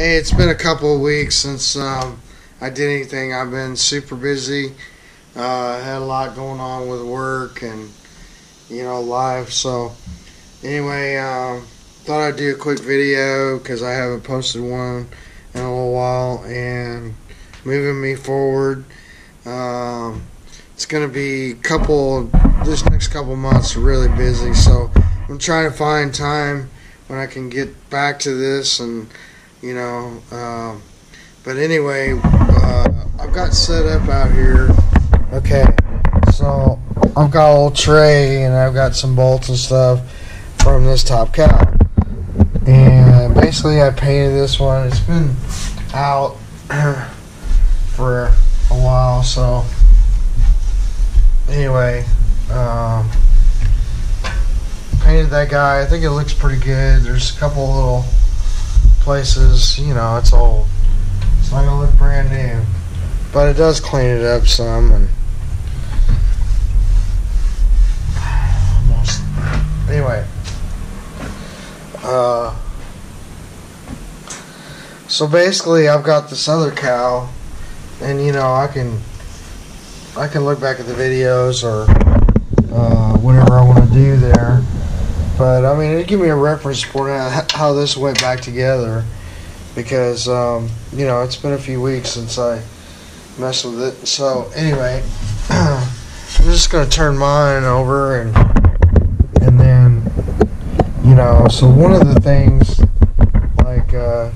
Hey, it's been a couple of weeks since um, I did anything. I've been super busy. Uh, had a lot going on with work and you know life. So anyway, um, thought I'd do a quick video because I haven't posted one in a little while and moving me forward. Um, it's gonna be couple this next couple months really busy. So I'm trying to find time when I can get back to this and you know. Um, but anyway, uh, I've got set up out here. Okay, so I've got a little tray and I've got some bolts and stuff from this top cowl. And basically, I painted this one. It's been out for a while, so anyway, um, painted that guy. I think it looks pretty good. There's a couple little places, you know, it's old. It's not gonna look brand new, but it does clean it up some and almost. Anyway, uh, so basically, I've got this other cowl, and you know, I can I can look back at the videos or uh, whatever I want to do there. But I mean, it give me a reference point how this went back together because um, you know it's been a few weeks since I messed with it. So anyway, I'm just gonna turn mine over and and then you know. So one of the things like uh,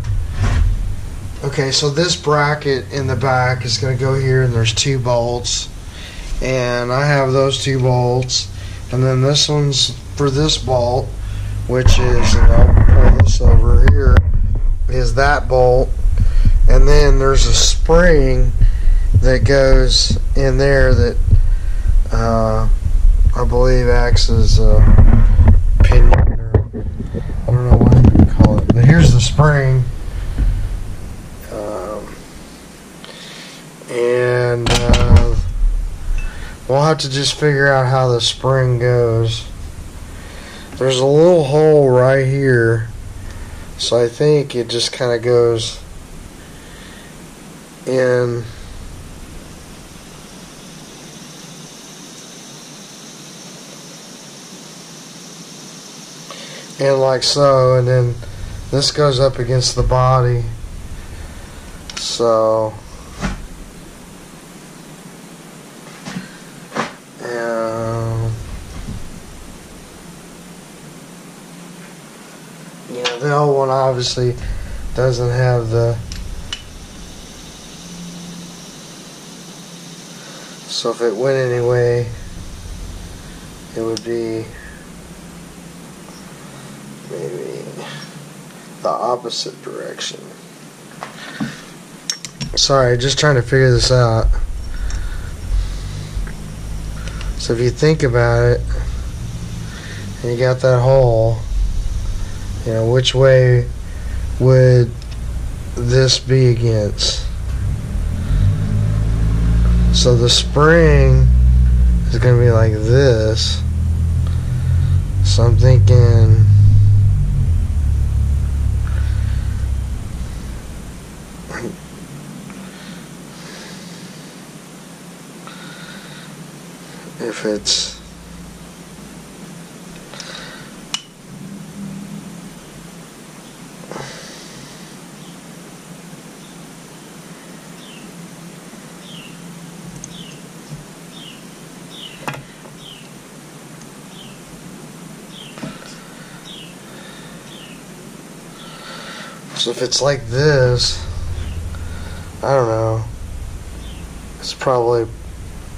okay, so this bracket in the back is gonna go here, and there's two bolts, and I have those two bolts, and then this one's for this bolt, which is, and I'll pull this over here, is that bolt. And then there's a spring that goes in there that uh, I believe acts as a pinion or I don't know what you call it. But here's the spring. Um, and uh, we'll have to just figure out how the spring goes there's a little hole right here. So I think it just kind of goes in. And like so and then this goes up against the body. So you know, the old one obviously doesn't have the. So if it went anyway, it would be maybe the opposite direction. Sorry, just trying to figure this out. So if you think about it, and you got that hole, you know, which way would this be against? So the spring is going to be like this. So I'm thinking. If it's So if it's like this, I don't know. It's probably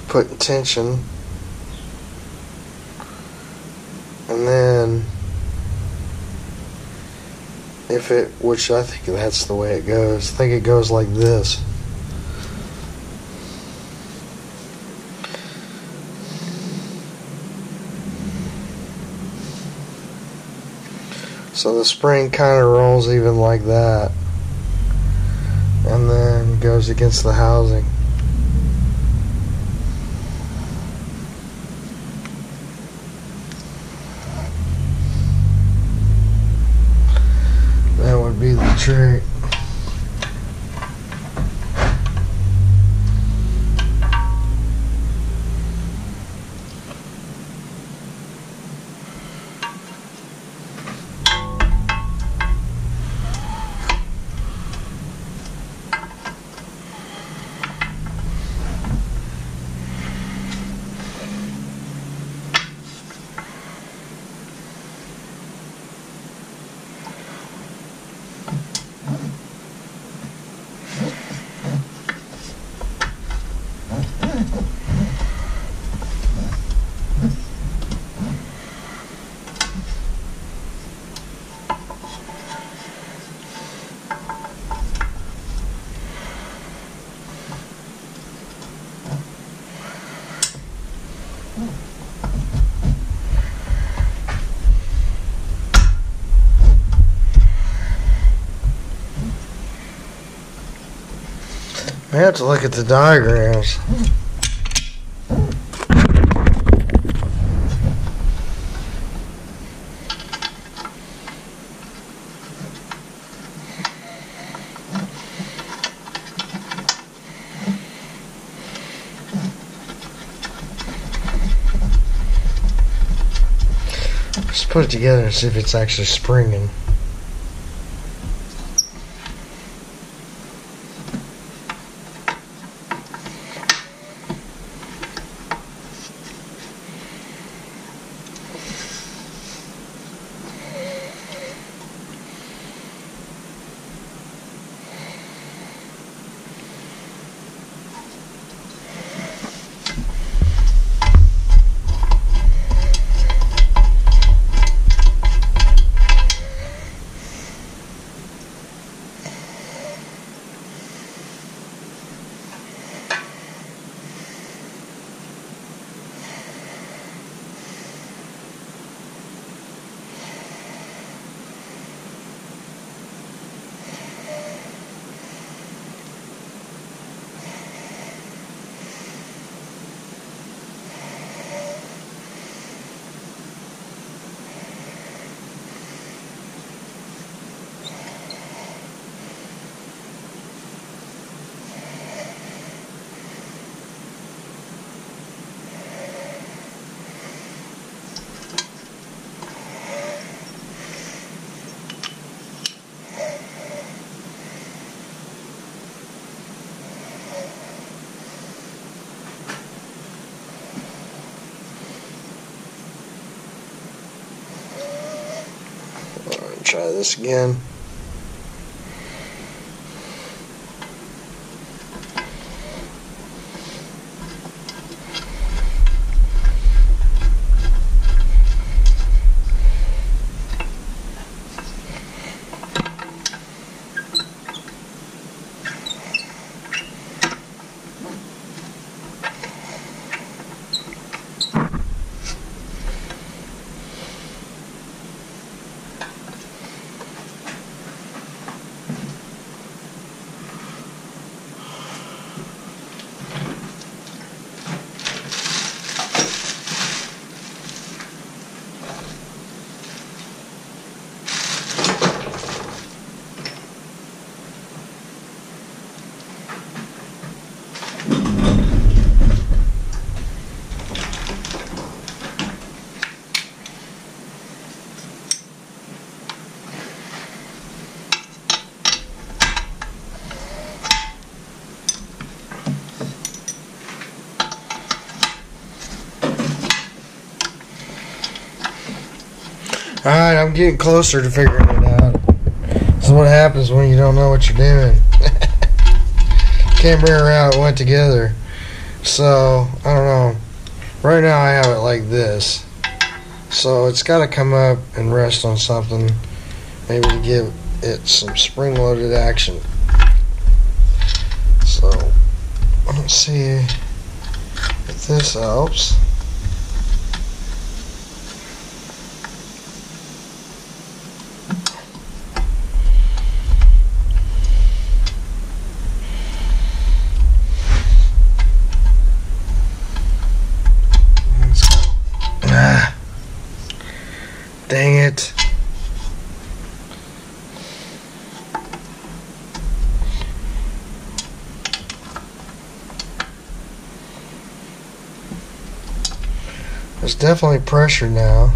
putting tension. And then if it, which I think that's the way it goes. I think it goes like this. So the spring kind of rolls even like that. And then goes against the housing. That would be the trick. I have to look at the diagrams. Let's put it together and see if it's actually springing. Alright, try this again. I'm getting closer to figuring it out. This is what happens when you don't know what you're doing. Can't bring her out it went together. So, I don't know. Right now I have it like this. So it's got to come up and rest on something. Maybe to give it some spring-loaded action. So, let's see if this helps. Dang it. There's definitely pressure now.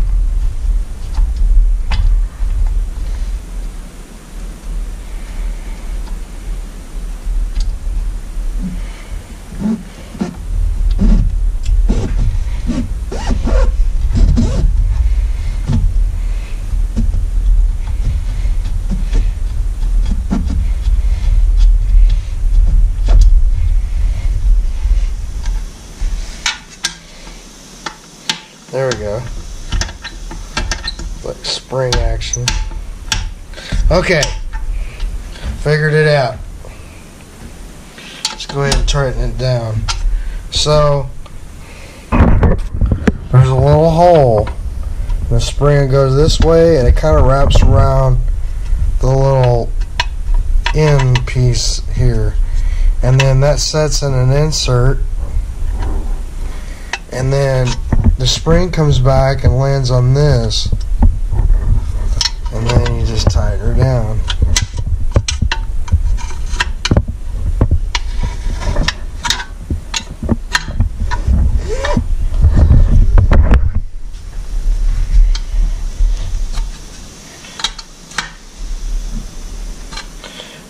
There we go. Like spring action. Okay. Figured it out. Let's go ahead and tighten it down. So, there's a little hole. The spring goes this way and it kind of wraps around the little end piece here. and then that sets in an insert and then the spring comes back and lands on this and then just tighten her down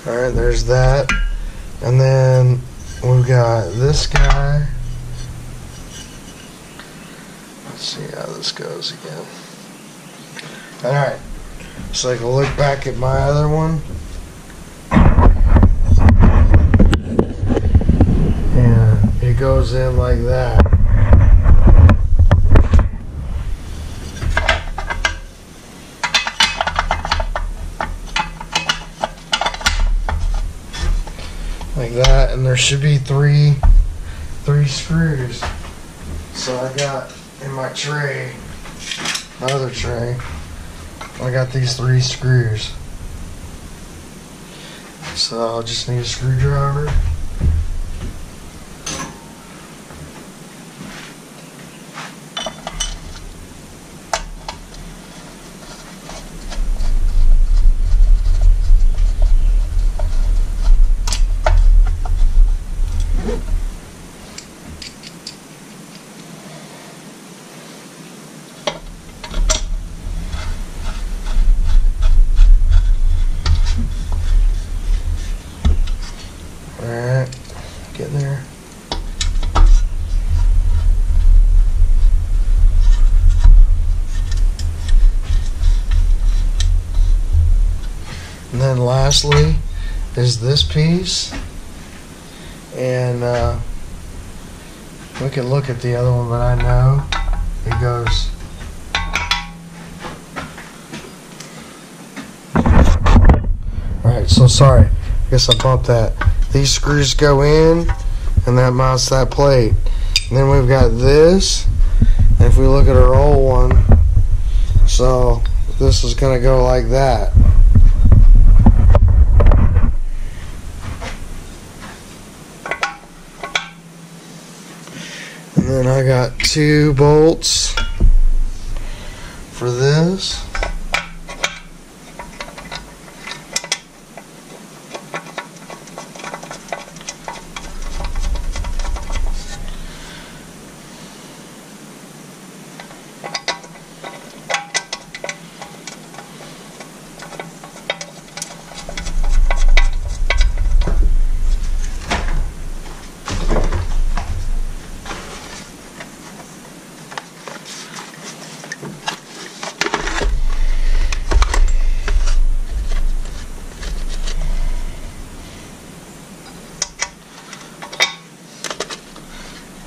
Alright, there's that. And then we've got this guy. Let's see how this goes again. Alright, so take a look back at my other one. And it goes in like that. like that and there should be three three screws so I got in my tray my other tray I got these three screws. So I'll just need a screwdriver Alright, getting there. And then lastly is this piece. And uh, we can look at the other one, but I know it goes. Alright, so sorry. I guess I bumped that these screws go in and that mounts that plate and then we've got this if we look at our old one so this is going to go like that then I got two bolts for this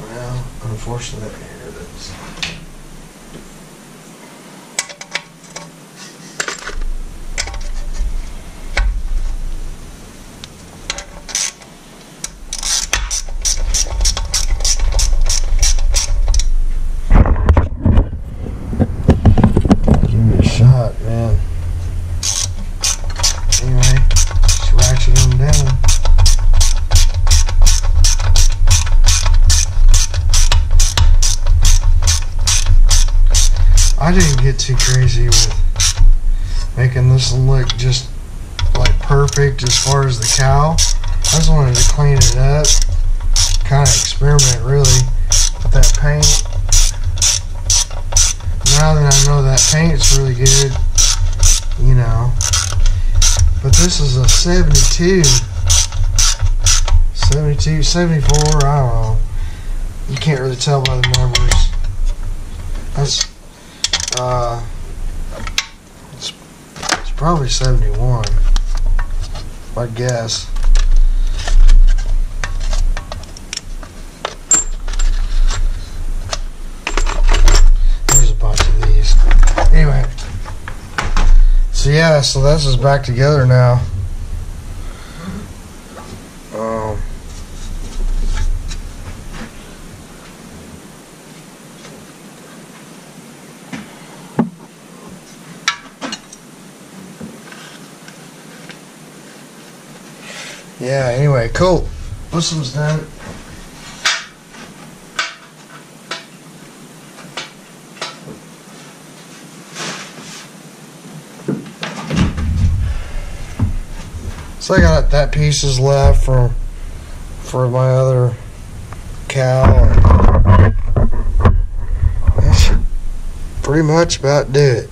Well, unfortunately, here it is. Give me a shot, man. Anyway, just ratchet them down. I didn't get too crazy with making this look just like perfect as far as the cowl. I just wanted to clean it up, kind of experiment really with that paint. Now that I know that paint's really good, you know. But this is a 72, 72, 74, I don't know. You can't really tell by the numbers. That's uh, it's, it's probably 71. I guess. There's a bunch of these. Anyway. So yeah, so this is back together now. Um, yeah, anyway, cool. Bottom's done. So I got that pieces left for for my other cowl. That should pretty much about do it.